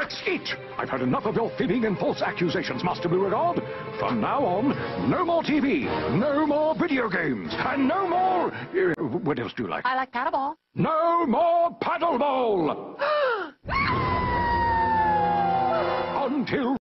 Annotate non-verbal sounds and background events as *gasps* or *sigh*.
That's it! I've had enough of your fibbing and false accusations, Master Beauregard. From now on, no more TV, no more video games, and no more... Uh, what else do you like? I like paddleball. No more paddleball! *gasps* Until